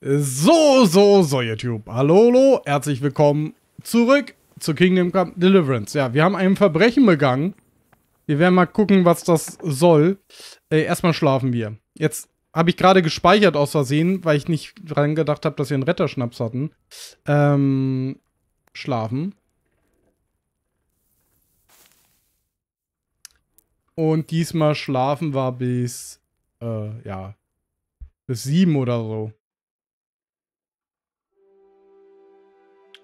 So, so, so, YouTube. Hallo, hallo, herzlich willkommen zurück zu Kingdom Come Deliverance. Ja, wir haben ein Verbrechen begangen. Wir werden mal gucken, was das soll. Äh, erstmal schlafen wir. Jetzt habe ich gerade gespeichert aus Versehen, weil ich nicht dran gedacht habe, dass wir einen Retterschnaps hatten. Ähm, schlafen. Und diesmal schlafen wir bis, äh, ja, bis sieben oder so.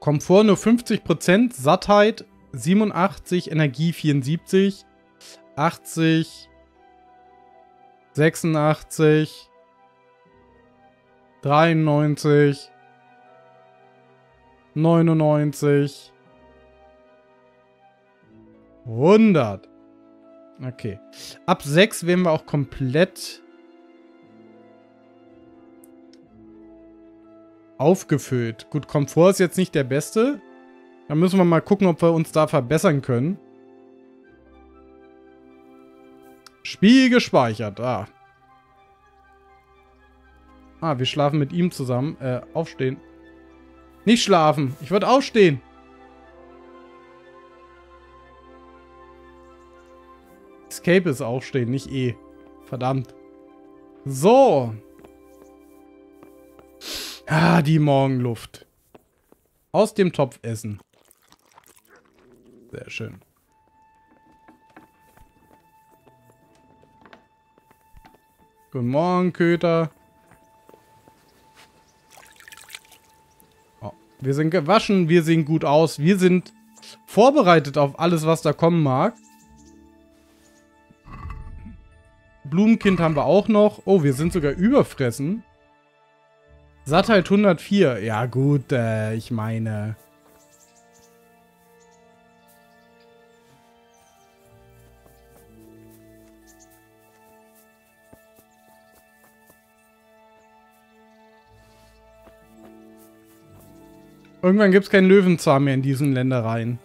Komfort nur 50%, Sattheit 87, Energie 74, 80, 86, 93, 99, 100. Okay. Ab 6 werden wir auch komplett aufgefüllt. Gut, Komfort ist jetzt nicht der beste. Da müssen wir mal gucken, ob wir uns da verbessern können. Spiel gespeichert. Ah. Ah, wir schlafen mit ihm zusammen. Äh, aufstehen. Nicht schlafen. Ich würde aufstehen. Escape ist aufstehen, nicht E. Verdammt. So. Ah, die Morgenluft. Aus dem Topf essen. Sehr schön. Guten Morgen, Köter. Oh, wir sind gewaschen, wir sehen gut aus. Wir sind vorbereitet auf alles, was da kommen mag. Blumenkind haben wir auch noch. Oh, wir sind sogar überfressen. Sattheit 104. Ja gut, äh, ich meine... Irgendwann gibt es keinen Löwenzahn mehr in diesen Ländereien.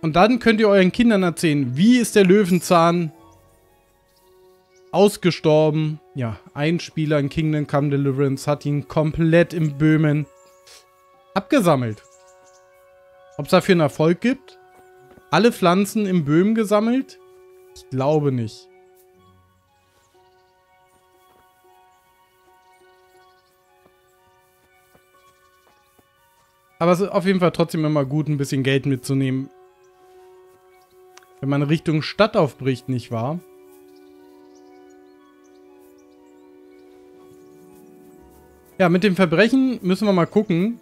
Und dann könnt ihr euren Kindern erzählen, wie ist der Löwenzahn ausgestorben. Ja, ein Spieler in Kingdom Come Deliverance hat ihn komplett im Böhmen abgesammelt. Ob es dafür einen Erfolg gibt? Alle Pflanzen im Böhmen gesammelt? Ich glaube nicht. Aber es ist auf jeden Fall trotzdem immer gut, ein bisschen Geld mitzunehmen. Wenn man Richtung Stadt aufbricht, nicht wahr? Ja, mit dem Verbrechen müssen wir mal gucken,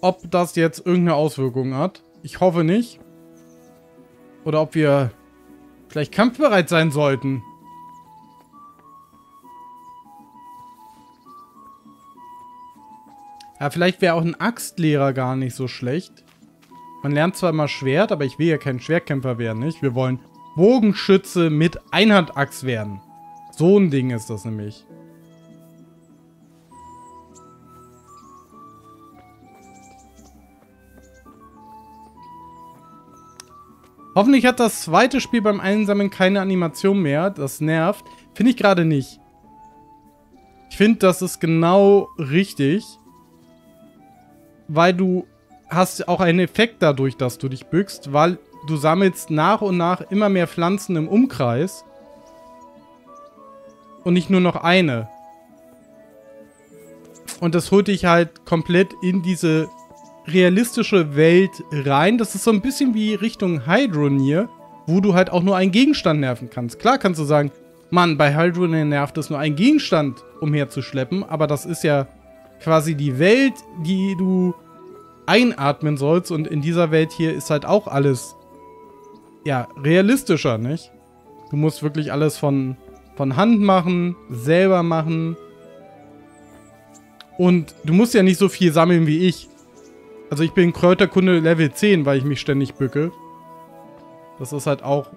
ob das jetzt irgendeine Auswirkung hat. Ich hoffe nicht. Oder ob wir vielleicht kampfbereit sein sollten. Ja, vielleicht wäre auch ein Axtlehrer gar nicht so schlecht. Man lernt zwar immer Schwert, aber ich will ja kein Schwertkämpfer werden, nicht? Wir wollen Bogenschütze mit Einhandaxt werden. So ein Ding ist das nämlich. Hoffentlich hat das zweite Spiel beim Einsammeln keine Animation mehr. Das nervt. Finde ich gerade nicht. Ich finde, das ist genau richtig. Weil du hast auch einen Effekt dadurch, dass du dich bückst, weil du sammelst nach und nach immer mehr Pflanzen im Umkreis. Und nicht nur noch eine. Und das holt dich halt komplett in diese realistische Welt rein. Das ist so ein bisschen wie Richtung Hydronier, wo du halt auch nur einen Gegenstand nerven kannst. Klar kannst du sagen, Mann, bei Hydronier nervt es nur einen Gegenstand umherzuschleppen, aber das ist ja quasi die Welt, die du einatmen sollst und in dieser Welt hier ist halt auch alles ja, realistischer, nicht? Du musst wirklich alles von, von Hand machen, selber machen. Und du musst ja nicht so viel sammeln wie ich. Also ich bin Kräuterkunde Level 10, weil ich mich ständig bücke. Das ist halt auch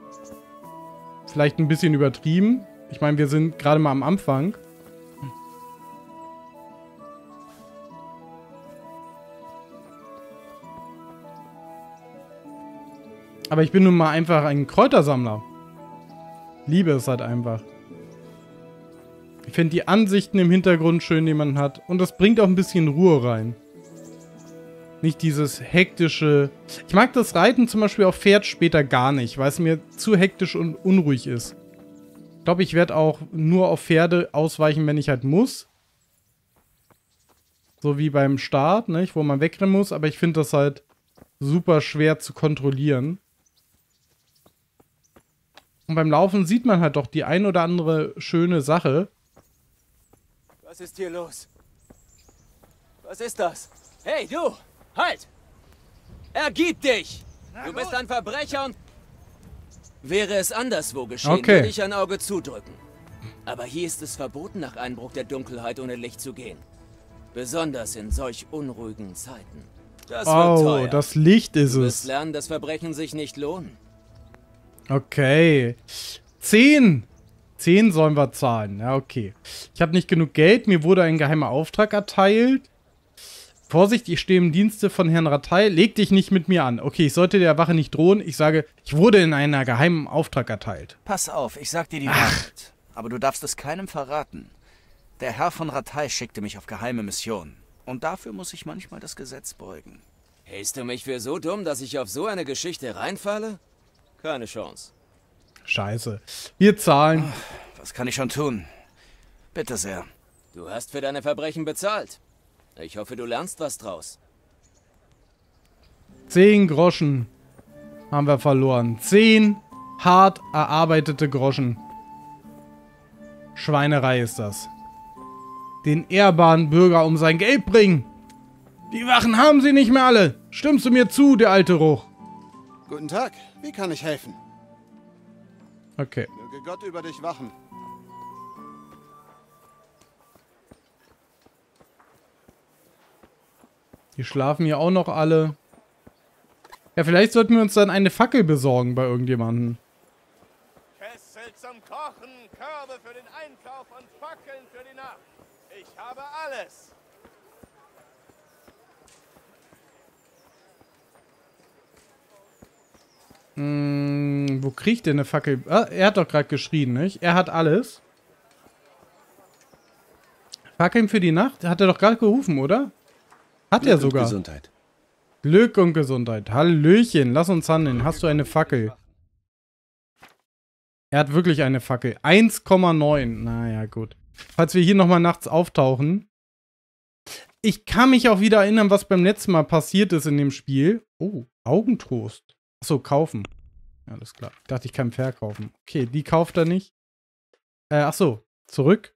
vielleicht ein bisschen übertrieben. Ich meine, wir sind gerade mal am Anfang. Aber ich bin nun mal einfach ein Kräutersammler. Liebe es halt einfach. Ich finde die Ansichten im Hintergrund schön, die man hat. Und das bringt auch ein bisschen Ruhe rein. Nicht dieses hektische... Ich mag das Reiten zum Beispiel auf Pferd später gar nicht, weil es mir zu hektisch und unruhig ist. Ich glaube, ich werde auch nur auf Pferde ausweichen, wenn ich halt muss. So wie beim Start, nicht? wo man wegrennen muss. Aber ich finde das halt super schwer zu kontrollieren. Und beim Laufen sieht man halt doch die ein oder andere schöne Sache. Was ist hier los? Was ist das? Hey, du! Halt! Ergib dich! Du bist ein Verbrecher und... Wäre es anderswo geschehen, okay. würde ich ein Auge zudrücken. Aber hier ist es verboten, nach Einbruch der Dunkelheit ohne Licht zu gehen. Besonders in solch unruhigen Zeiten. Das oh, das Licht ist du es. lernen, dass Verbrechen sich nicht lohnen. Okay. Zehn. Zehn sollen wir zahlen. Ja, okay. Ich habe nicht genug Geld. Mir wurde ein geheimer Auftrag erteilt. Vorsicht, ich stehe im Dienste von Herrn Ratei. Leg dich nicht mit mir an. Okay, ich sollte der Wache nicht drohen. Ich sage, ich wurde in einer geheimen Auftrag erteilt. Pass auf, ich sag dir die Wahrheit. Aber du darfst es keinem verraten. Der Herr von Ratei schickte mich auf geheime Missionen. Und dafür muss ich manchmal das Gesetz beugen. Hältst du mich für so dumm, dass ich auf so eine Geschichte reinfalle? Keine Chance. Scheiße. Wir zahlen. Was kann ich schon tun? Bitte sehr. Du hast für deine Verbrechen bezahlt. Ich hoffe, du lernst was draus. Zehn Groschen haben wir verloren. Zehn hart erarbeitete Groschen. Schweinerei ist das. Den ehrbaren Bürger um sein Geld bringen. Die Wachen haben sie nicht mehr alle. Stimmst du mir zu, der alte Ruch? Guten Tag. Wie kann ich helfen? Okay. Möge Gott über dich wachen. Die schlafen hier auch noch alle. Ja, vielleicht sollten wir uns dann eine Fackel besorgen bei irgendjemandem. Kessel zum Kochen, Körbe für den Einkauf und Fackeln für die Nacht. Ich habe alles. Hm, wo kriegt der eine Fackel? Ah, er hat doch gerade geschrien, nicht? Er hat alles. Fackeln für die Nacht? Hat er doch gerade gerufen, oder? Hat Glück er sogar. Und Gesundheit. Glück und Gesundheit. Hallöchen, lass uns handeln. Hast du eine Fackel? Er hat wirklich eine Fackel. 1,9. Naja, gut. Falls wir hier nochmal nachts auftauchen. Ich kann mich auch wieder erinnern, was beim letzten Mal passiert ist in dem Spiel. Oh, Augentrost. Achso, kaufen. Alles klar. Ich dachte, ich kann verkaufen. Okay, die kauft er nicht. Äh, achso. Zurück.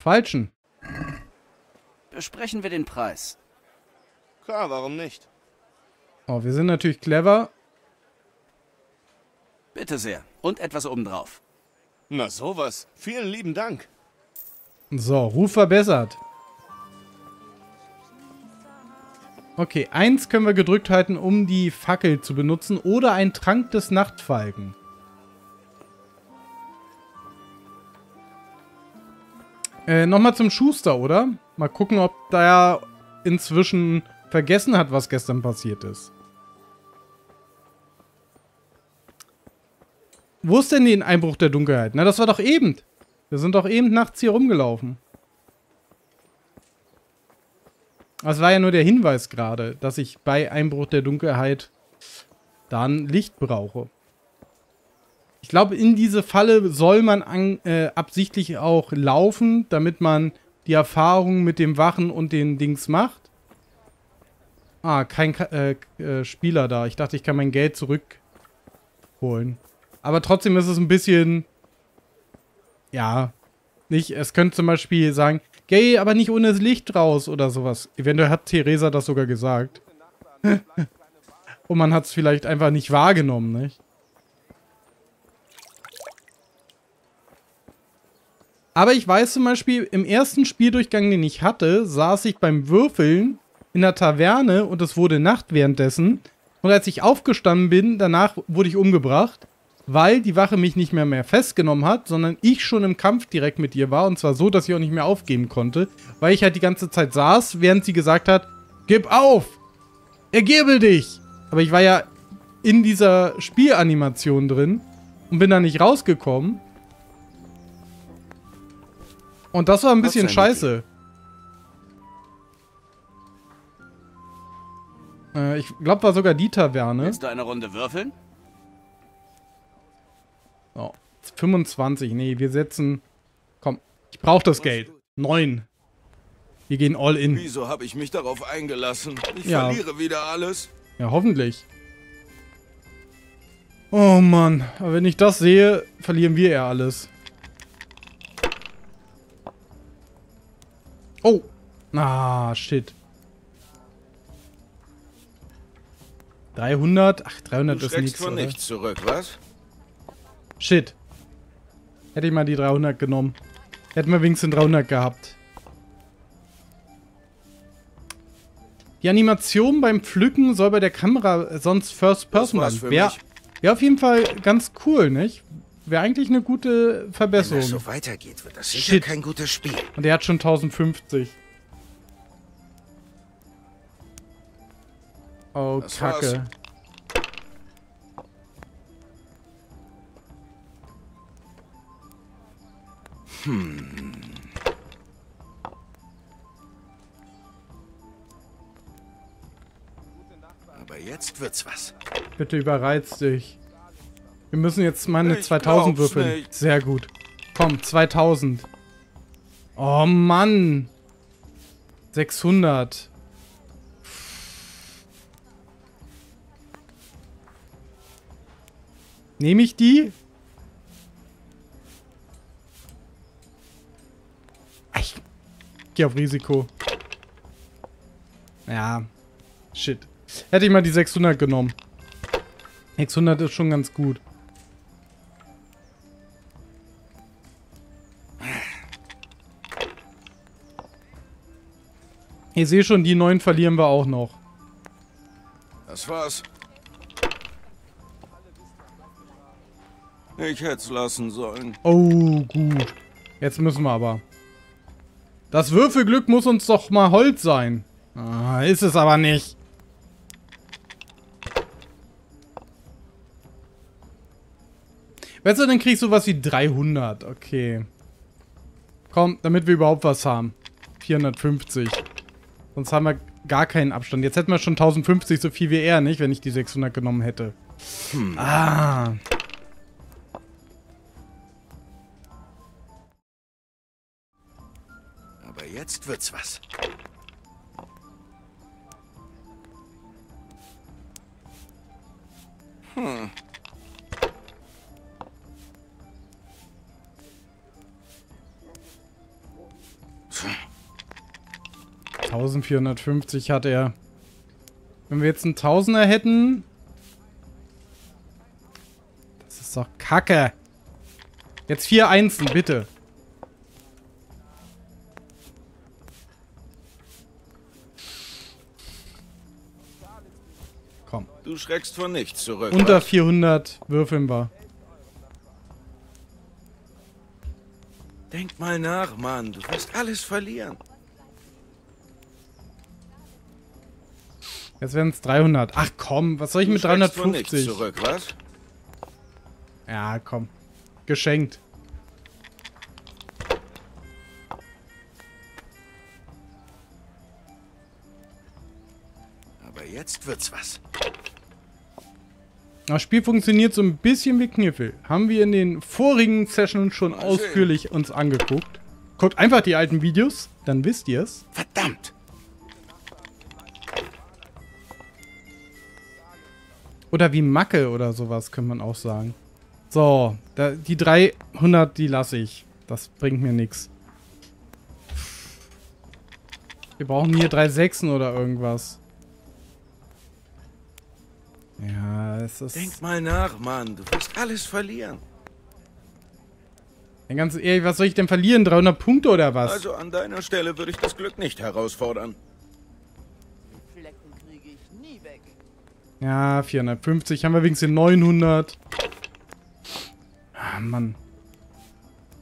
Falschen. Besprechen wir den Preis. Klar, warum nicht? Oh, wir sind natürlich clever. Bitte sehr. Und etwas obendrauf. Na sowas. Vielen lieben Dank. So, Ruf verbessert. Okay, eins können wir gedrückt halten, um die Fackel zu benutzen. Oder ein Trank des Nachtfalken. Äh, nochmal zum Schuster, oder? Mal gucken, ob der inzwischen vergessen hat, was gestern passiert ist. Wo ist denn den Einbruch der Dunkelheit? Na, das war doch eben. Wir sind doch eben nachts hier rumgelaufen. Das war ja nur der Hinweis gerade, dass ich bei Einbruch der Dunkelheit dann Licht brauche. Ich glaube, in diese Falle soll man an, äh, absichtlich auch laufen, damit man die Erfahrung mit dem Wachen und den Dings macht. Ah, kein äh, äh, Spieler da. Ich dachte, ich kann mein Geld zurückholen. Aber trotzdem ist es ein bisschen... Ja. Nicht, es könnte zum Beispiel sagen, geh aber nicht ohne das Licht raus oder sowas. Eventuell hat Theresa das sogar gesagt. Und man hat es vielleicht einfach nicht wahrgenommen, nicht? Aber ich weiß zum Beispiel, im ersten Spieldurchgang, den ich hatte, saß ich beim Würfeln in der Taverne und es wurde Nacht währenddessen. Und als ich aufgestanden bin, danach wurde ich umgebracht, weil die Wache mich nicht mehr, mehr festgenommen hat, sondern ich schon im Kampf direkt mit ihr war. Und zwar so, dass ich auch nicht mehr aufgeben konnte, weil ich halt die ganze Zeit saß, während sie gesagt hat, gib auf, ergebe dich. Aber ich war ja in dieser Spielanimation drin und bin da nicht rausgekommen. Und das war ein bisschen scheiße. Äh, ich glaube, war sogar die Taverne. Willst du eine Runde würfeln? Oh, 25. Nee, wir setzen. Komm, ich brauche das Geld. 9. Wir gehen all in. Wieso habe ich mich darauf eingelassen? Ich Ja. verliere wieder alles. Ja, hoffentlich. Oh Mann, aber wenn ich das sehe, verlieren wir ja alles. Oh. Ah, shit. 300? Ach, 300 Du ist nichts, oder? nichts zurück, was? Shit. Hätte ich mal die 300 genommen. Hätten wir wenigstens 300 gehabt. Die Animation beim Pflücken soll bei der Kamera sonst First Person sein. Wäre wär auf jeden Fall ganz cool, nicht? Wäre eigentlich eine gute Wenn das Verbesserung. so weitergeht, wird das sicher Shit. kein gutes Spiel. Und er hat schon 1050. Oh, Das Kacke. Aber jetzt wird's was. Bitte überreiz dich. Wir müssen jetzt meine Ich 2000 glaub's würfeln. nicht. Sehr gut. Komm, 2000. Oh Mann. 600. Nehme ich die? Ich geh auf Risiko. Ja. Shit. Hätte ich mal die 600 genommen. 600 ist schon ganz gut. Ich sehe schon, die neun verlieren wir auch noch. Das war's. Ich hätte es lassen sollen. Oh, gut. Jetzt müssen wir aber. Das Würfelglück muss uns doch mal Holz sein. Ah, ist es aber nicht. Du, dann kriegst du was wie 300. Okay. Komm, damit wir überhaupt was haben. 450. Sonst haben wir gar keinen Abstand. Jetzt hätten wir schon 1050, so viel wie er, nicht? Wenn ich die 600 genommen hätte. Ah. Jetzt wird's was. Hm. 1450 hat er. Wenn wir jetzt einen Tausender hätten... Das ist doch kacke. Jetzt vier Einsen, bitte. Du schreckst vor nichts zurück. Unter was? 400 würfeln wir. Denk mal nach, Mann. Du wirst alles verlieren. Jetzt werden es 300. Ach komm, was soll ich Du mit schreckst vor nichts 350? zurück, was? Ja, komm. Geschenkt. Aber jetzt wird's was. Das Spiel funktioniert so ein bisschen wie Kniffel. Haben wir in den vorigen Sessions schon ausführlich uns angeguckt. Guckt einfach die alten Videos, dann wisst ihr es. Verdammt! Oder wie Macke oder sowas, könnte man auch sagen. So, da, die 300, die lasse ich. Das bringt mir nichts. Wir brauchen hier drei Sechsen oder irgendwas. Ja, es ist... Denk mal nach, Mann. Du wirst alles verlieren. Ja, ganz ehrlich, was soll ich denn verlieren? 300 Punkte oder was? Also an deiner Stelle würde ich das Glück nicht herausfordern. Flecken kriege ich nie weg. Ja, 450. Haben wir wenigstens 900. Ah, Mann.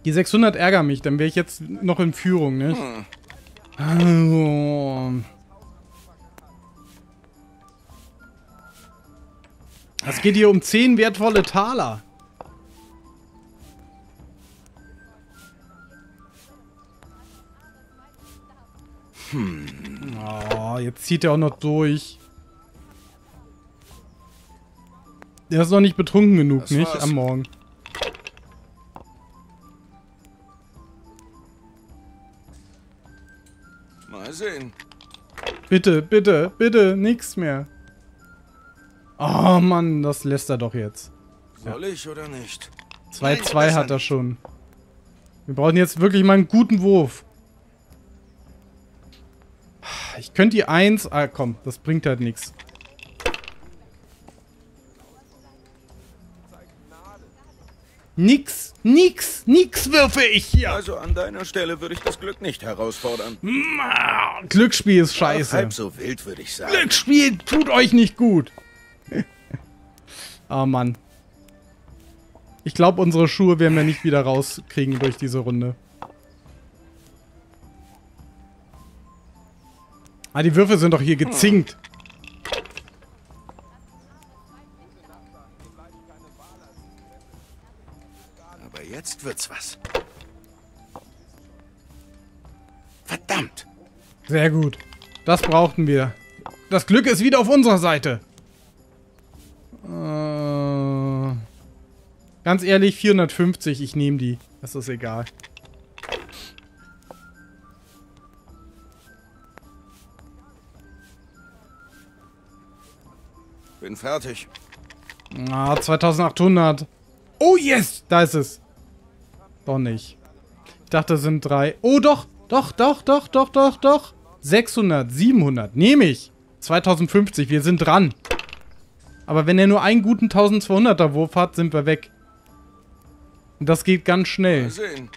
Die 600 ärgern mich. Dann wäre ich jetzt noch in Führung, ne? Oh. Es geht hier um 10 wertvolle Taler. Oh, jetzt zieht er auch noch durch. Der ist noch nicht betrunken genug, Das nicht? war's. Am Morgen. Mal sehen. Bitte, bitte, bitte, nichts mehr. Oh Mann, das lässt er doch jetzt. Soll ich oder nicht? 2-2 Nein, besser hat er schon. Wir brauchen jetzt wirklich mal einen guten Wurf. Ich könnte die 1... Ah, komm, das bringt halt nichts. Nix, nix, nix würfe ich hier. Also an deiner Stelle würde ich das Glück nicht herausfordern. Ah, Glücksspiel ist scheiße. Halb so wild, würde ich sagen. Glücksspiel tut euch nicht gut. Oh Mann. Ich glaube, unsere Schuhe werden wir nicht wieder rauskriegen durch diese Runde. Ah, die Würfel sind doch hier gezinkt. Aber jetzt wird's was. Verdammt! Sehr gut. Das brauchten wir. Das Glück ist wieder auf unserer Seite. Äh, ganz ehrlich, 450, ich nehme die. Das ist egal. Bin fertig. Ah, 2800. Oh, yes! Da ist es. Doch nicht. Ich dachte, es sind drei. Oh, doch. Doch, doch, doch, doch, doch, doch. 600, 700. Nehme ich. 2050. Wir sind dran. Aber wenn er nur einen guten 1200er Wurf hat, sind wir weg. Und das geht ganz schnell. Mal sehen.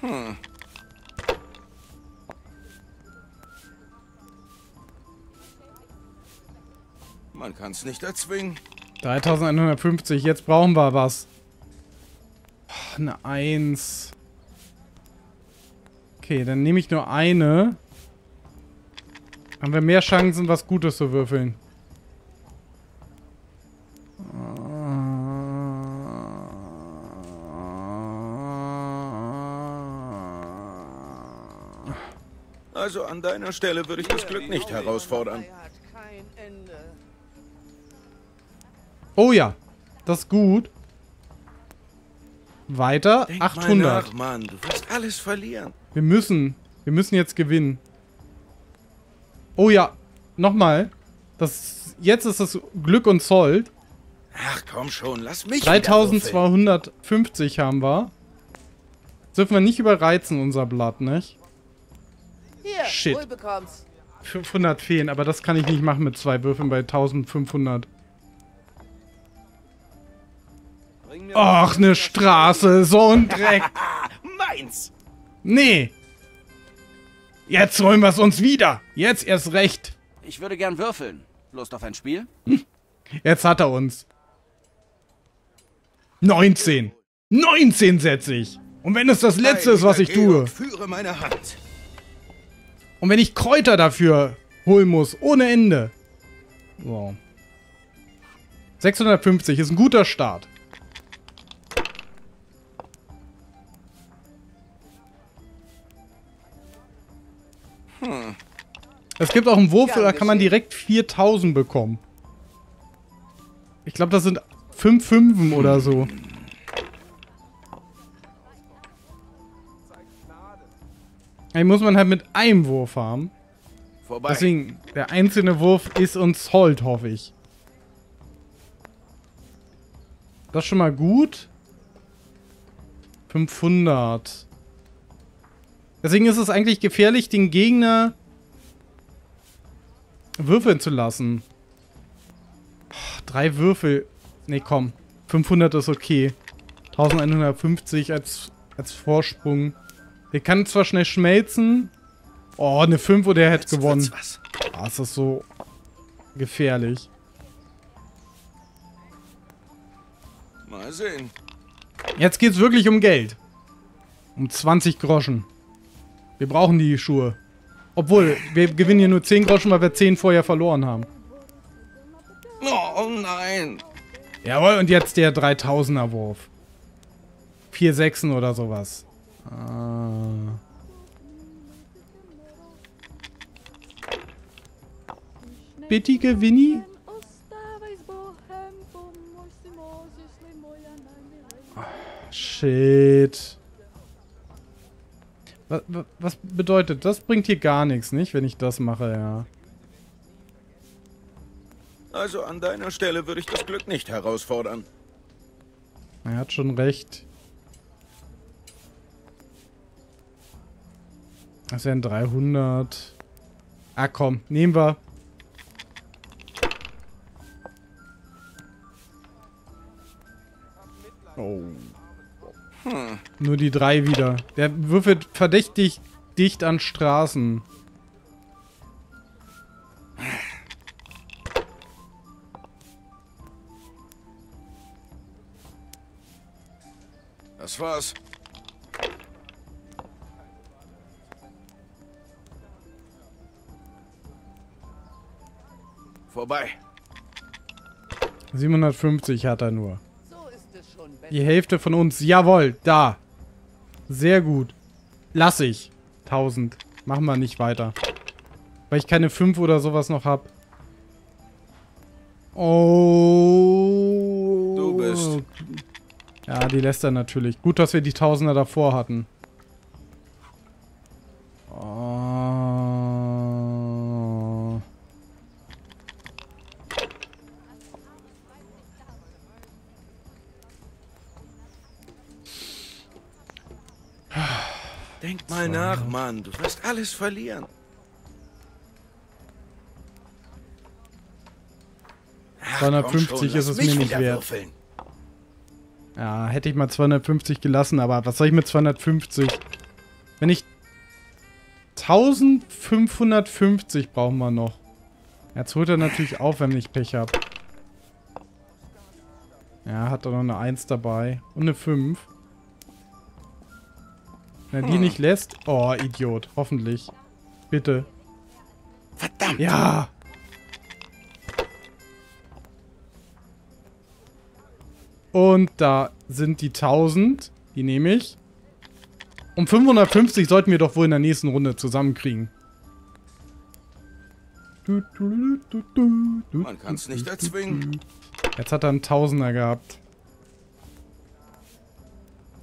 Hm. Man kann's nicht erzwingen. 3150. Jetzt brauchen wir was. Eine 1. Okay, dann nehme ich nur eine. Haben wir mehr Chancen, was Gutes zu würfeln. Also an deiner Stelle würde ich das Glück nicht herausfordern. Oh ja, das ist gut. Weiter, Denk mal 800. nach, Mann. Du wirst alles verlieren. Wir müssen, wir müssen jetzt gewinnen. Oh ja, nochmal. Das, jetzt ist es Glück und Sold. Ach komm schon, lass mich wieder würfeln. 3250 haben wir. Das dürfen wir nicht überreizen, unser Blatt, nicht? Hier, Shit. Ruhe bekommst. 500 fehlen, aber das kann ich nicht machen mit zwei Würfeln bei 1500. Ach, ne Straße, so ein Dreck. Meins! Nee. Jetzt holen wir es uns wieder. Jetzt erst recht. Ich würde gern würfeln. Lust auf ein Spiel? Jetzt hat er uns. 19. 19 setze ich. Und wenn es das letzte ist, was ich tue. Georg, Führe meine Hand. Und wenn ich Kräuter dafür holen muss, ohne Ende. So. 650 ist ein guter Start. Es gibt auch einen Wurf, da kann man direkt 4000 bekommen. Ich glaube, das sind 5 Fünfen oder so. Den muss man halt mit einem Wurf haben. Vorbei. Deswegen, der einzelne Wurf ist uns hold, hoffe ich. Das ist schon mal gut. 500. Deswegen ist es eigentlich gefährlich, den Gegner würfeln zu lassen. Drei Würfel. Ne, komm. 500 ist okay. 1150 als, als Vorsprung. Der kann zwar schnell schmelzen. Oh, eine 5 oder er hätte Jetzt gewonnen. was. Ah, das ist so gefährlich. Mal sehen. Jetzt geht's wirklich um Geld. Um 20 Groschen. Wir brauchen die Schuhe. Obwohl, wir gewinnen hier nur 10 Groschen, weil wir 10 vorher verloren haben. Oh, oh nein. Jawohl, und jetzt der 3000er Wurf. 4 Sechsen oder sowas. Ah. Bittige Winnie? Shit. Was, was bedeutet, das bringt hier gar nichts, nicht? Wenn ich das mache, ja. Also an deiner Stelle würde ich das Glück nicht herausfordern. Er hat schon recht. Das wären 300. Ah komm, nehmen wir. Oh. Hm. Nur die drei wieder. Der würfelt verdächtig dicht an Straßen. Das war's. Vorbei. 750 hat er nur. Die Hälfte von uns. Jawohl, da. Sehr gut. Lass ich. 1000. Machen wir nicht weiter. Weil ich keine 5 oder sowas noch habe. Oh. Du bist. Ja, die lässt er natürlich. Gut, dass wir die Tausender davor hatten. Mann. Du wirst alles verlieren. Ach, 250 komm schon, ist es mir nicht wert. würfeln. Ja, hätte ich mal 250 gelassen, aber was soll ich mit 250? Wenn ich... 1550 brauchen wir noch. Jetzt holt er natürlich auf, wenn ich Pech habe. Ja, hat er noch eine 1 dabei. Und eine 5. Wenn er die nicht lässt... Oh, Idiot. Hoffentlich. Bitte. Verdammt. Ja! Und da sind die 1000. Die nehme ich. Um 550 sollten wir doch wohl in der nächsten Runde zusammenkriegen. Man kann es nicht erzwingen. Jetzt hat er einen Tausender gehabt.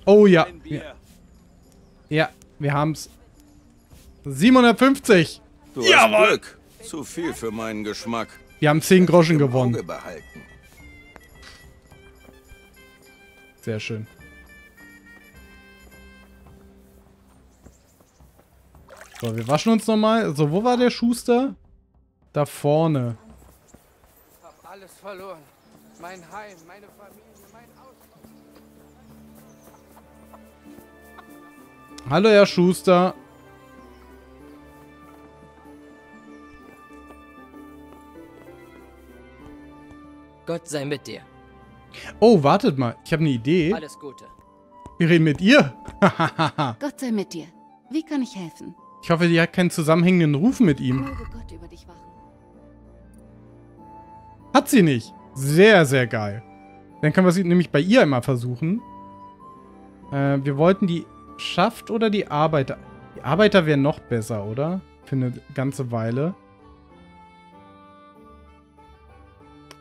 Oh ja. Ja. Ja wir haben's. 750. Du hast Jawohl. Glück. Zu viel für meinen Geschmack. Wir haben 10 Groschen gewonnen. Behalten. Sehr schön. So, wir waschen uns nochmal. So, wo war der Schuster? Da vorne. hab alles verloren. Mein Heim, meine Familie, Hallo, Herr Schuster. Gott sei mit dir. Oh, wartet mal. Ich habe eine Idee. Alles Gute. Wir reden mit ihr. Gott sei mit dir. Wie kann ich helfen? ich hoffe, die hat keinen zusammenhängenden Ruf mit ihm. Möge Gott über dich wachen. Hat sie nicht. Sehr, sehr geil. Dann können wir es nämlich bei ihr immer versuchen. Äh, wir wollten die Schaft oder die Arbeiter. Die Arbeiter wären noch besser, oder? Für eine ganze Weile.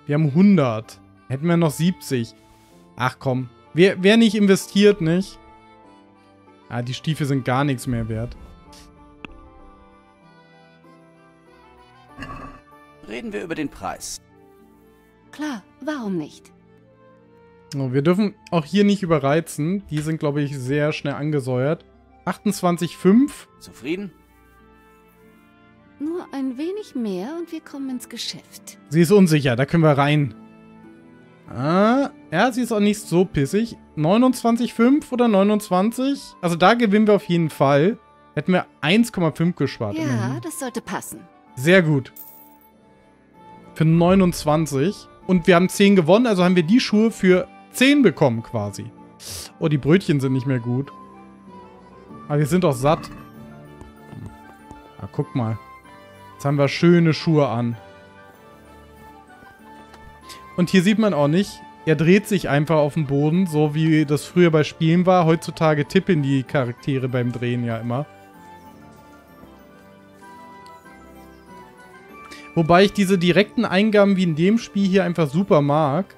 Wir haben 100. Hätten wir noch 70. Ach komm. Wer, wer nicht investiert, nicht? Ah, die Stiefel sind gar nichts mehr wert. Reden wir über den Preis. Klar, warum nicht? Wir dürfen auch hier nicht überreizen. Die sind, glaube ich, sehr schnell angesäuert. 28,5. Zufrieden? Nur ein wenig mehr und wir kommen ins Geschäft. Sie ist unsicher, da können wir rein. Ah, ja, sie ist auch nicht so pissig. 29,5 oder 29? Also da gewinnen wir auf jeden Fall. Hätten wir 1,5 gespart. Ja, immerhin. das sollte passen. Sehr gut. Für 29. Und wir haben 10 gewonnen, also haben wir die Schuhe für 10 bekommen quasi. Oh, die Brötchen sind nicht mehr gut. Aber wir sind doch satt. Ah, guck mal. Jetzt haben wir schöne Schuhe an. Und hier sieht man auch nicht, er dreht sich einfach auf dem Boden, so wie das früher bei Spielen war. Heutzutage tippen die Charaktere beim Drehen ja immer. Wobei ich diese direkten Eingaben wie in dem Spiel hier einfach super mag.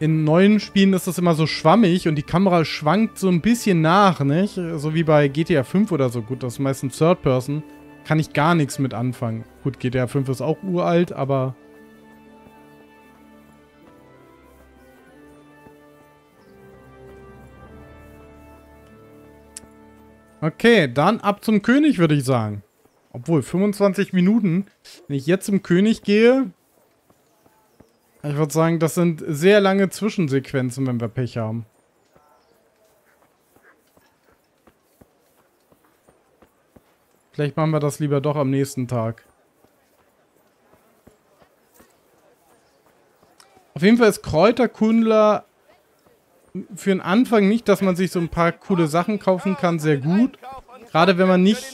In neuen Spielen ist das immer so schwammig und die Kamera schwankt so ein bisschen nach, nicht? So wie bei GTA 5 oder so. Gut, das ist meistens Third Person. Kann ich gar nichts mit anfangen. Gut, GTA 5 ist auch uralt, aber... Okay, dann ab zum König, würde ich sagen. Obwohl, 25 Minuten. Wenn ich jetzt zum König gehe... Ich würde sagen, das sind sehr lange Zwischensequenzen, wenn wir Pech haben. Vielleicht machen wir das lieber doch am nächsten Tag. Auf jeden Fall ist Kräuterkundler für den Anfang nicht, dass man sich so ein paar coole Sachen kaufen kann, sehr gut. Gerade wenn man nicht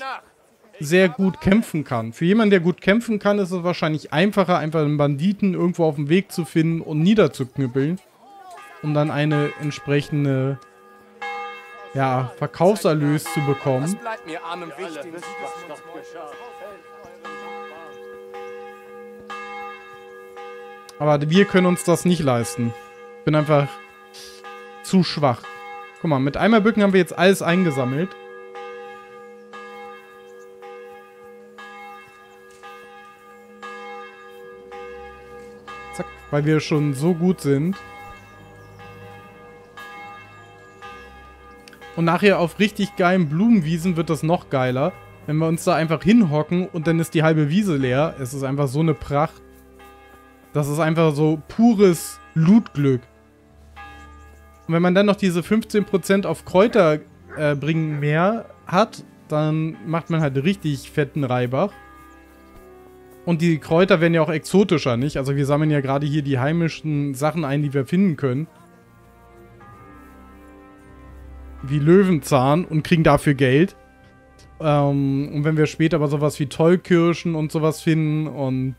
sehr gut kämpfen kann. Für jemanden, der gut kämpfen kann, ist es wahrscheinlich einfacher, einfach einen Banditen irgendwo auf dem Weg zu finden und niederzuknüppeln. Um dann eine entsprechende, ja, Verkaufserlös zu bekommen. Aber wir können uns das nicht leisten. Ich bin einfach zu schwach. Guck mal, mit einmal Bücken haben wir jetzt alles eingesammelt. Weil wir schon so gut sind. Und nachher auf richtig geilen Blumenwiesen wird das noch geiler. Wenn wir uns da einfach hinhocken und dann ist die halbe Wiese leer. Es ist einfach so eine Pracht. Das ist einfach so pures Lootglück. Und wenn man dann noch diese 15% auf Kräuter äh, bringen mehr hat, dann macht man halt richtig fetten Reibach. Und die Kräuter werden ja auch exotischer, nicht? Also wir sammeln ja gerade hier die heimischen Sachen ein, die wir finden können. Wie Löwenzahn und kriegen dafür Geld. Ähm, und wenn wir später aber sowas wie Tollkirschen und sowas finden und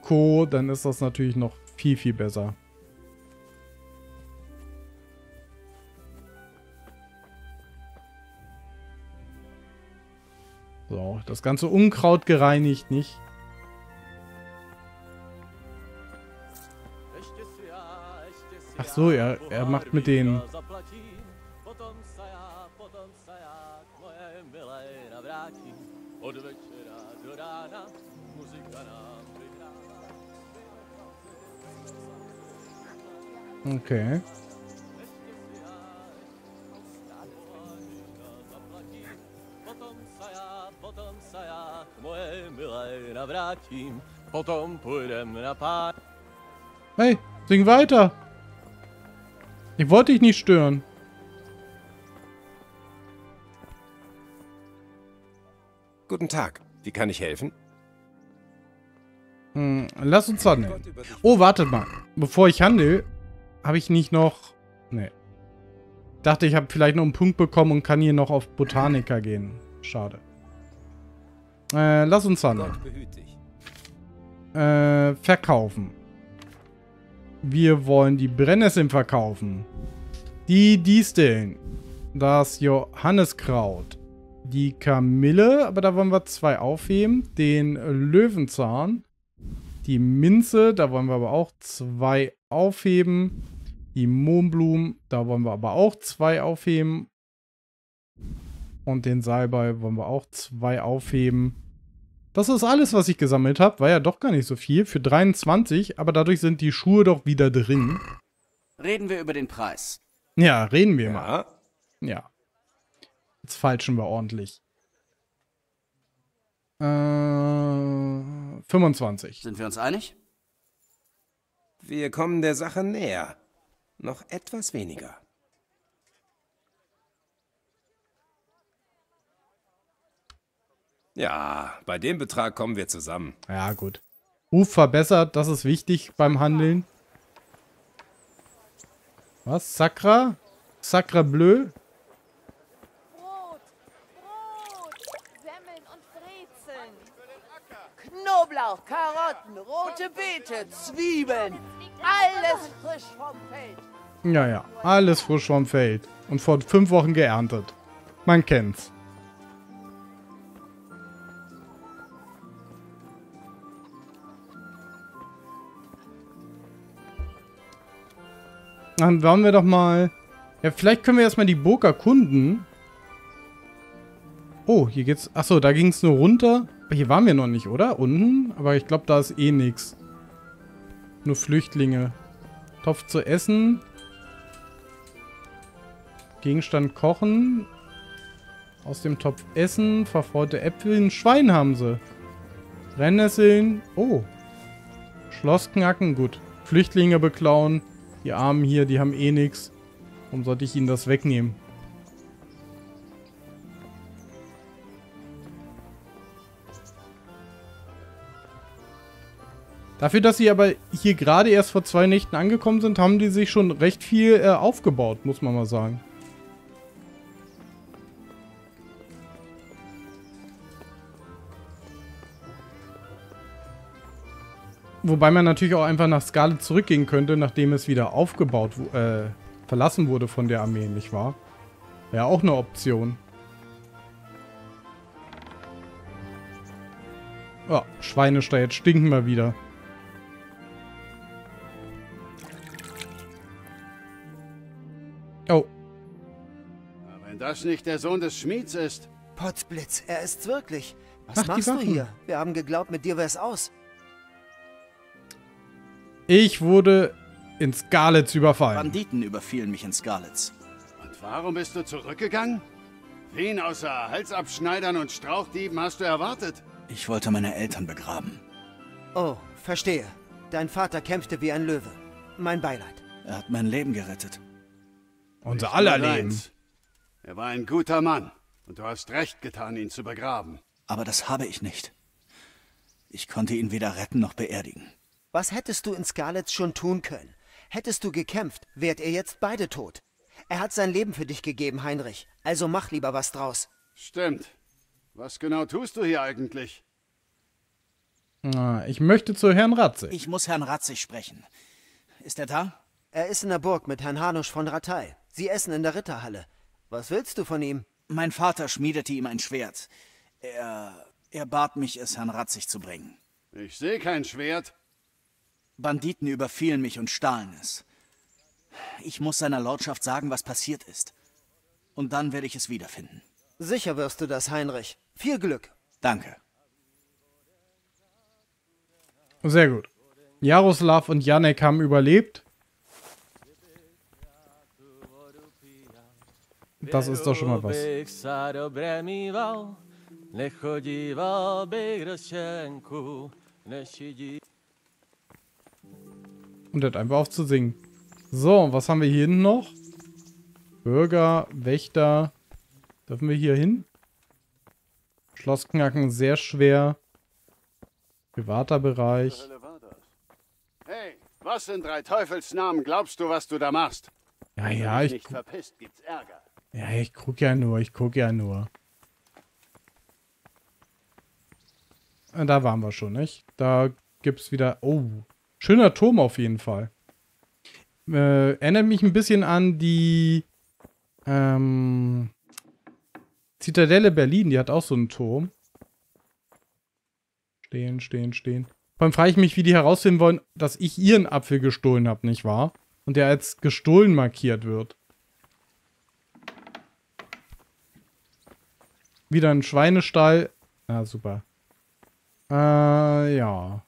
Co., dann ist das natürlich noch viel, viel besser. So, das ganze Unkraut gereinigt, nicht? Ach so, er, er macht mit den... Okay. Hey, sing weiter. Ich wollte dich nicht stören. Guten Tag. Wie kann ich helfen? Hm, lass uns handeln. Oh, wartet mal. Bevor ich handel, habe ich nicht noch... Nee. Dachte, ich habe vielleicht noch einen Punkt bekommen und kann hier noch auf Botaniker gehen. Schade. Äh, lass uns handeln. Äh, verkaufen. Wir wollen die Brennnesseln verkaufen. Die Disteln. Das Johanneskraut. Die Kamille, aber da wollen wir zwei aufheben. Den Löwenzahn. Die Minze, da wollen wir aber auch zwei aufheben. Die Mohnblumen, da wollen wir aber auch zwei aufheben. Und den Salbei wollen wir auch zwei aufheben. Das ist alles, was ich gesammelt habe. War ja doch gar nicht so viel. Für 23, aber dadurch sind die Schuhe doch wieder drin. Reden wir über den Preis. Ja, reden wir mal. Ja. Ja. Jetzt falschen wir ordentlich. Äh, 25. Sind wir uns einig? Wir kommen der Sache näher. Noch etwas weniger. Ja, bei dem Betrag kommen wir zusammen. Ja, gut. Ruf verbessert, das ist wichtig beim Handeln. Was? Sacra? Sacra Bleu? Brot, Brot, Semmeln und Brezeln. Schnittlauch, Karotten, rote Beete, Zwiebeln. Alles frisch vom Feld. Ja, ja. Alles frisch vom Feld. Und vor fünf Wochen geerntet. Man kennt's. Dann wollen wir doch mal... Ja, vielleicht können wir erstmal die Burg erkunden. Oh, hier geht's... Achso, da ging's nur runter. Aber hier waren wir noch nicht, oder? Unten? Aber ich glaube, da ist eh nichts. Nur Flüchtlinge. Topf zu essen. Gegenstand kochen. Aus dem Topf essen. Verfreute Äpfel. Ein Schwein haben sie. Brennnesseln. Oh. Schloss knacken. Gut. Flüchtlinge beklauen. Die Armen hier, die haben eh nichts. Warum sollte ich ihnen das wegnehmen? Dafür, dass sie aber hier gerade erst vor zwei Nächten angekommen sind, haben die sich schon recht viel äh, aufgebaut, muss man mal sagen. Wobei man natürlich auch einfach nach Scarlet zurückgehen könnte, nachdem es wieder aufgebaut, äh, verlassen wurde von der Armee, nicht wahr? Wäre auch eine Option. Oh, Schweinestall, jetzt stinken wir wieder. Oh. Wenn das nicht der Sohn des Schmieds ist. Potzblitz, er ist's wirklich. Was Ach, die machst du hier? Wir haben geglaubt, mit dir wär's aus. Ich wurde in Scarlets überfallen. Banditen überfielen mich in Scarlets. Und warum bist du zurückgegangen? Wen außer Halsabschneidern und Strauchdieben hast du erwartet? Ich wollte meine Eltern begraben. Oh, verstehe. Dein Vater kämpfte wie ein Löwe. Mein Beileid. Er hat mein Leben gerettet. Unser aller Leben. Er war ein guter Mann. Und du hast recht getan, ihn zu begraben. Aber das habe ich nicht. Ich konnte ihn weder retten noch beerdigen. Was hättest du in Scarlets schon tun können? Hättest du gekämpft, wärt ihr jetzt beide tot. Er hat sein Leben für dich gegeben, Heinrich. Also mach lieber was draus. Stimmt. Was genau tust du hier eigentlich? Ah, ich möchte zu Herrn Ratzig. Ich muss Herrn Ratzig sprechen. Ist er da? Er ist in der Burg mit Herrn Hanusch von Ratay. Sie essen in der Ritterhalle. Was willst du von ihm? Mein Vater schmiedete ihm ein Schwert. Er, er bat mich, es Herrn Ratzig zu bringen. Ich sehe kein Schwert. Banditen überfielen mich und stahlen es. Ich muss seiner Lordschaft sagen, was passiert ist. Und dann werde ich es wiederfinden. Sicher wirst du das, Heinrich. Viel Glück. Danke. Sehr gut. Jaroslav und Janek haben überlebt. Das ist doch schon mal was. nechodíval bych do šenku, nešidí. Und hört einfach auf zu singen. So, und was haben wir hier hinten noch? Bürger, Wächter. Dürfen wir hier hin? Schlossknacken sehr schwer. Privater Bereich. Hey, was in drei Teufelsnamen glaubst du, was du da machst? Ja, ja, ich, nicht verpisst, gibt's Ärger. ja, ich guck ja nur, ich guck ja nur. Äh, Da waren wir schon, nicht? Da gibt's wieder... Oh, schöner Turm auf jeden Fall. Äh, erinnert mich ein bisschen an die ähm, Zitadelle Berlin. Die hat auch so einen Turm. Stehen, stehen, stehen. Vor allem frage ich mich, wie die herausfinden wollen, dass ich ihren Apfel gestohlen habe, nicht wahr? Und der als gestohlen markiert wird. Wieder ein Schweinestall. Ah, super. Äh, ja.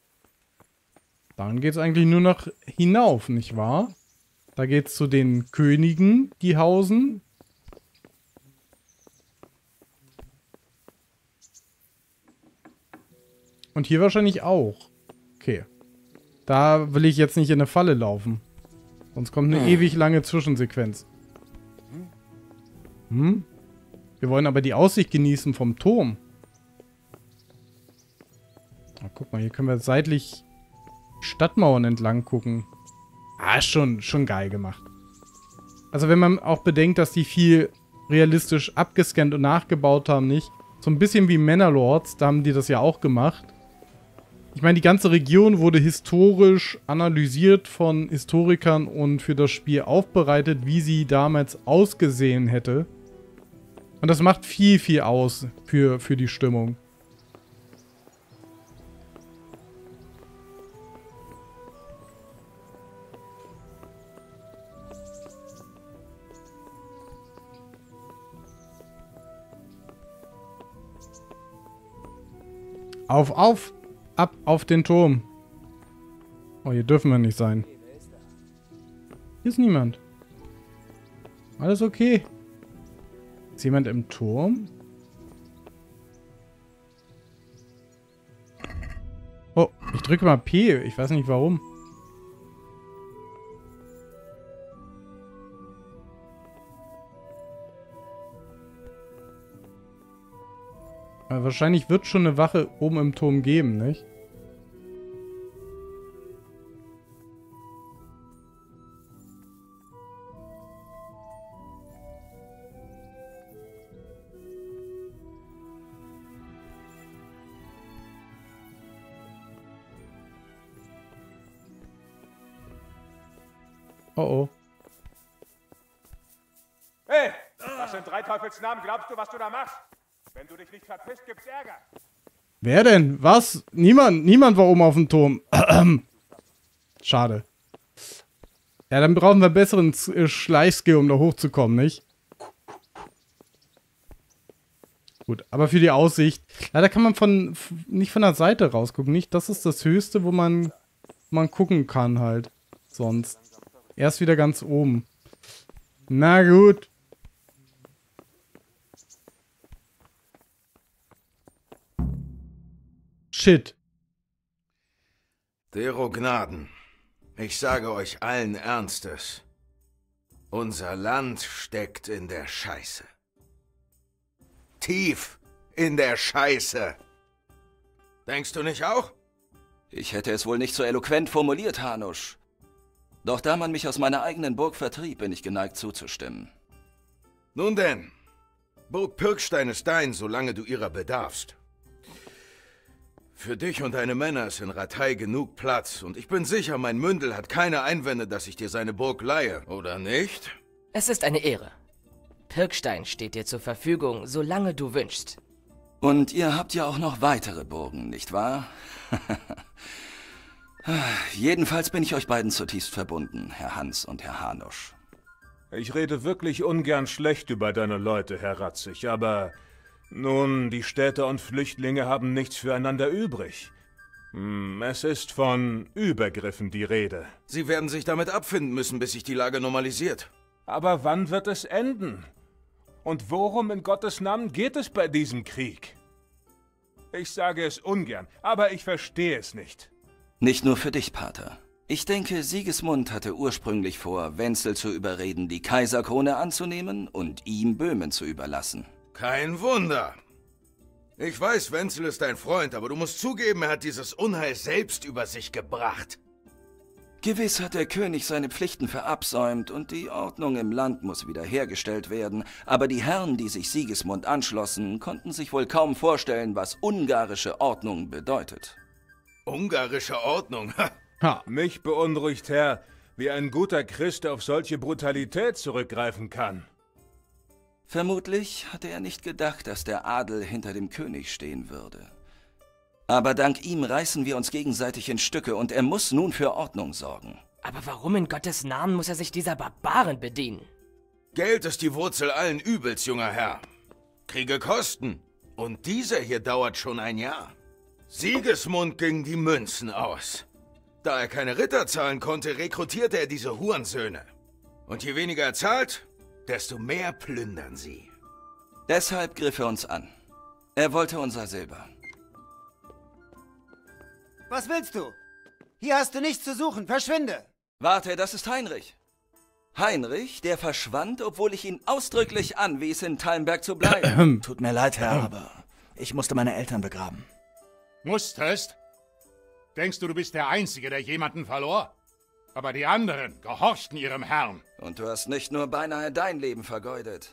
Dann geht's eigentlich nur noch hinauf, nicht wahr? Da geht's zu den Königen, die hausen. Und hier wahrscheinlich auch. Okay. Da will ich jetzt nicht in eine Falle laufen. Sonst kommt eine ewig lange Zwischensequenz. Hm? Wir wollen aber die Aussicht genießen vom Turm. Ah, guck mal, hier können wir seitlich Stadtmauern entlang gucken. Ah, schon, schon geil gemacht. Also wenn man auch bedenkt, dass die viel realistisch abgescannt und nachgebaut haben, nicht? So ein bisschen wie Manor Lords, da haben die das ja auch gemacht. ich meine, die ganze Region wurde historisch analysiert von Historikern und für das Spiel aufbereitet, wie sie damals ausgesehen hätte. Und das macht viel, viel aus für, für die Stimmung. Auf, auf! Ab auf den Turm. Oh, hier dürfen wir nicht sein. Hier ist niemand. Alles okay. Ist jemand im Turm? Oh, ich drücke mal P. Ich weiß nicht warum. Aber wahrscheinlich wird schon eine Wache oben im Turm geben, nicht? Oh oh. Hey, was in drei Teufels Namen glaubst du, was du da machst? Wenn du dich nicht verpisst, gibt's Ärger. Wer denn? Was? Niemand, niemand war oben auf dem Turm. Schade. Ja, dann brauchen wir besseren äh, Schleichskill, um da hochzukommen, nicht? Gut, aber für die Aussicht. Leider kann man von nicht von der Seite rausgucken, nicht? Das ist das Höchste, wo man, man gucken kann halt. Sonst. Erst wieder ganz oben. Na gut. Shit. Dero Gnaden, ich sage euch allen Ernstes, unser Land steckt in der Scheiße. Tief in der Scheiße. Denkst du nicht auch? Ich hätte es wohl nicht so eloquent formuliert, Hanusch. Doch da man mich aus meiner eigenen Burg vertrieb, bin ich geneigt zuzustimmen. Nun denn, Burg Pirkstein ist dein, solange du ihrer bedarfst. Für dich und deine Männer ist in Ratei genug Platz und ich bin sicher, mein Mündel hat keine Einwände, dass ich dir seine Burg leihe, oder nicht? Es ist eine Ehre. Pirkstein steht dir zur Verfügung, solange du wünschst. Und ihr habt ja auch noch weitere Burgen, nicht wahr? Jedenfalls bin ich euch beiden zutiefst verbunden, Herr Hans und Herr Hanusch. Ich rede wirklich ungern schlecht über deine Leute, Herr Ratzig, aber nun, die Städter und Flüchtlinge haben nichts füreinander übrig. Hm, es ist von Übergriffen die Rede. Sie werden sich damit abfinden müssen, bis sich die Lage normalisiert. Aber wann wird es enden? Und worum in Gottes Namen geht es bei diesem Krieg? Ich sage es ungern, aber ich verstehe es nicht. Nicht nur für dich, Pater. Ich denke, Sigismund hatte ursprünglich vor, Wenzel zu überreden, die Kaiserkrone anzunehmen und ihm Böhmen zu überlassen. Kein Wunder. Ich weiß, Wenzel ist dein Freund, aber du musst zugeben, er hat dieses Unheil selbst über sich gebracht. Gewiss hat der König seine Pflichten verabsäumt und die Ordnung im Land muss wiederhergestellt werden, aber die Herren, die sich Sigismund anschlossen, konnten sich wohl kaum vorstellen, was ungarische Ordnung bedeutet. Ungarische Ordnung? Ha. Mich beunruhigt, Herr, wie ein guter Christ auf solche Brutalität zurückgreifen kann. Vermutlich hatte er nicht gedacht, dass der Adel hinter dem König stehen würde. Aber dank ihm reißen wir uns gegenseitig in Stücke und er muss nun für Ordnung sorgen. Aber warum in Gottes Namen muss er sich dieser Barbaren bedienen? Geld ist die Wurzel allen Übels, junger Herr. Kriege kosten. Und dieser hier dauert schon ein Jahr. Sigismund ging die Münzen aus. Da er keine Ritter zahlen konnte, rekrutierte er diese Hurensöhne. Und je weniger er zahlt, desto mehr plündern sie. Deshalb griff er uns an. Er wollte unser Silber. Was willst du? Hier hast du nichts zu suchen. Verschwinde. Warte, das ist Heinrich. Heinrich, der verschwand, obwohl ich ihn ausdrücklich anwies, in Talmberg zu bleiben. Tut mir leid, Herr, aber ich musste meine Eltern begraben. Musstest? Denkst du, du bist der Einzige, der jemanden verlor? Aber die anderen gehorchten ihrem Herrn. Und du hast nicht nur beinahe dein Leben vergeudet.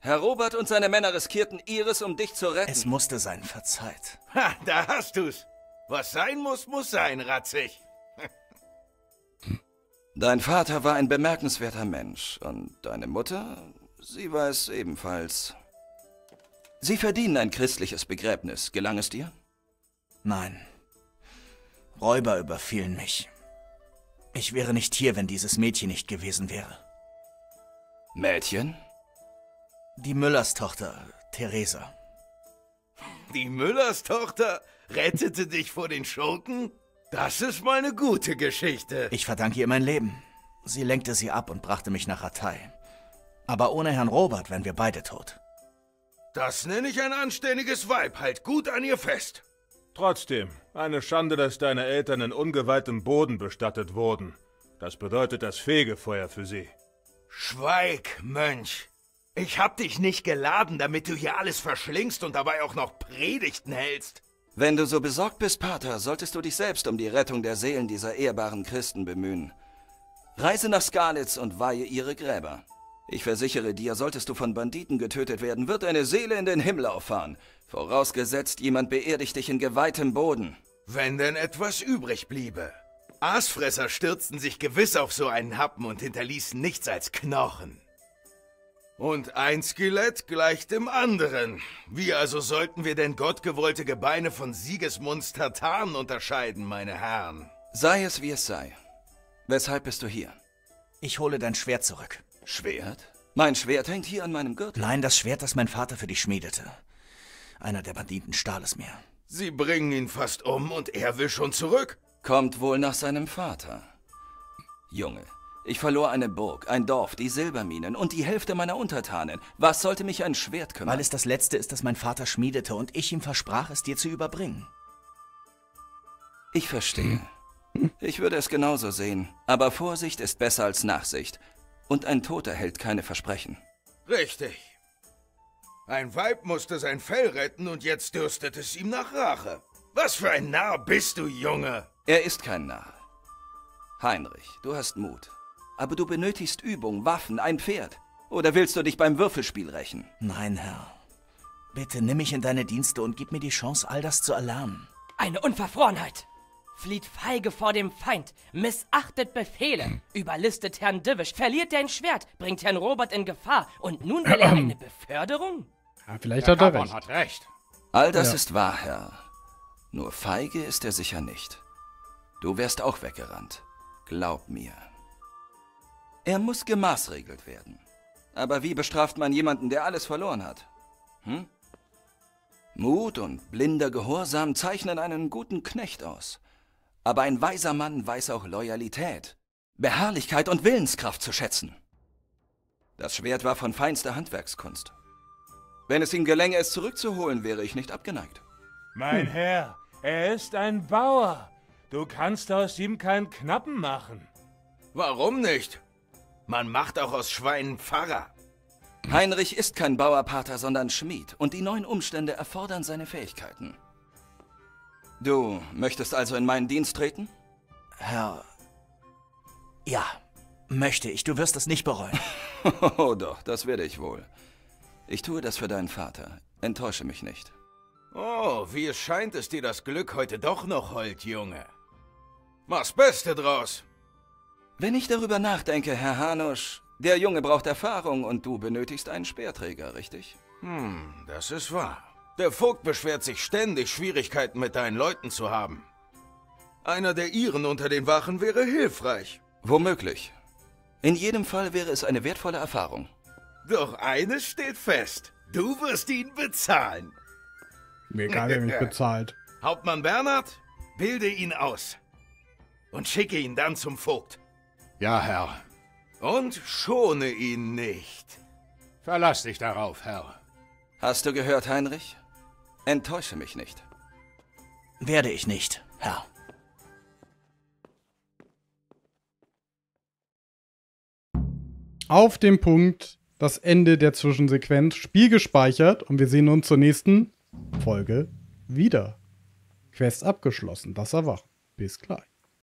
Herr Robert und seine Männer riskierten ihres, um dich zu retten. Es musste sein, verzeiht. Ha, da hast du's. Was sein muss, muss sein, Ratzig. Dein Vater war ein bemerkenswerter Mensch und deine Mutter, sie war es ebenfalls. Sie verdienen ein christliches Begräbnis. Gelang es dir? Nein. Räuber überfielen mich. Ich wäre nicht hier, wenn dieses Mädchen nicht gewesen wäre. Mädchen? Die Müllers Tochter, Theresa. Die Müllers Tochter rettete dich vor den Schurken? Das ist mal eine gute Geschichte. Ich verdanke ihr mein Leben. Sie lenkte sie ab und brachte mich nach Ratay. Aber ohne Herrn Robert wären wir beide tot. Das nenne ich ein anständiges Weib. Halt gut an ihr fest. Trotzdem, eine Schande, dass deine Eltern in ungeweihtem Boden bestattet wurden. Das bedeutet das Fegefeuer für sie. Schweig, Mönch. Ich hab dich nicht geladen, damit du hier alles verschlingst und dabei auch noch Predigten hältst. Wenn du so besorgt bist, Pater, solltest du dich selbst um die Rettung der Seelen dieser ehrbaren Christen bemühen. Reise nach Skalitz und weihe ihre Gräber. Ich versichere dir, solltest du von Banditen getötet werden, wird deine Seele in den Himmel auffahren. Vorausgesetzt, jemand beerdigt dich in geweihtem Boden. Wenn denn etwas übrig bliebe. Aasfresser stürzten sich gewiss auf so einen Happen und hinterließen nichts als Knochen. Und ein Skelett gleicht dem anderen. Wie also sollten wir denn gottgewollte Gebeine von Siegesmunds Tataren unterscheiden, meine Herren? Sei es wie es sei. Weshalb bist du hier? Ich hole dein Schwert zurück. Schwert? Mein Schwert hängt hier an meinem Gürtel. Nein, das Schwert, das mein Vater für dich schmiedete. Einer der Banditen stahl es mir. Sie bringen ihn fast um und er will schon zurück. Kommt wohl nach seinem Vater. Junge, ich verlor eine Burg, ein Dorf, die Silberminen und die Hälfte meiner Untertanen. Was sollte mich ein Schwert kümmern? Weil es das Letzte ist, das mein Vater schmiedete und ich ihm versprach, es dir zu überbringen. Ich verstehe. Ich würde es genauso sehen. Aber Vorsicht ist besser als Nachsicht. Und ein Toter hält keine Versprechen. Richtig. Ein Weib musste sein Fell retten und jetzt dürstet es ihm nach Rache. Was für ein Narr bist du, Junge? Er ist kein Narr. Heinrich, du hast Mut. Aber du benötigst Übung, Waffen, ein Pferd. Oder willst du dich beim Würfelspiel rächen? Nein, Herr. Bitte nimm mich in deine Dienste und gib mir die Chance, all das zu erlernen. Eine Unverfrorenheit! Flieht feige vor dem Feind, missachtet Befehle, überlistet Herrn Divisch, verliert dein Schwert, bringt Herrn Robert in Gefahr und nun will er eine Beförderung? Ja, vielleicht Der hat er recht. hat recht. All das Ja. ist wahr, Herr. Nur feige ist er sicher nicht. Du wärst auch weggerannt. Glaub mir. Er muss gemaßregelt werden. Aber wie bestraft man jemanden, der alles verloren hat? Hm? Mut und blinder Gehorsam zeichnen einen guten Knecht aus. Aber ein weiser Mann weiß auch Loyalität, Beharrlichkeit und Willenskraft zu schätzen. Das Schwert war von feinster Handwerkskunst. Wenn es ihm gelänge, es zurückzuholen, wäre ich nicht abgeneigt. Mein Herr, er ist ein Bauer. Du kannst aus ihm keinen Knappen machen. Warum nicht? Man macht auch aus Schweinen Pfarrer. Heinrich ist kein Bauerpater, sondern Schmied, und die neuen Umstände erfordern seine Fähigkeiten. Du möchtest also in meinen Dienst treten? Herr. Ja, möchte ich. Du wirst es nicht bereuen. Oh doch, das werde ich wohl. Ich tue das für deinen Vater. Enttäusche mich nicht. Oh, wie es scheint, ist dir das Glück heute doch noch hold, Junge. Mach's Beste draus. Wenn ich darüber nachdenke, Herr Hanusch, der Junge braucht Erfahrung und du benötigst einen Speerträger, richtig? Hm, das ist wahr. Der Vogt beschwert sich ständig, Schwierigkeiten mit deinen Leuten zu haben. Einer der ihren unter den Wachen wäre hilfreich. Womöglich. In jedem Fall wäre es eine wertvolle Erfahrung. Doch eines steht fest. Du wirst ihn bezahlen. Mir egal, wer mich bezahlt. Hauptmann Bernhard, bilde ihn aus. Und schicke ihn dann zum Vogt. Ja, Herr. Und schone ihn nicht. Verlass dich darauf, Herr. Hast du gehört, Heinrich? Enttäusche mich nicht. Werde ich nicht, Herr. Auf dem Punkt das Ende der Zwischensequenz, Spiel gespeichert und wir sehen uns zur nächsten Folge wieder. Quest abgeschlossen, das Erwachen. Bis gleich.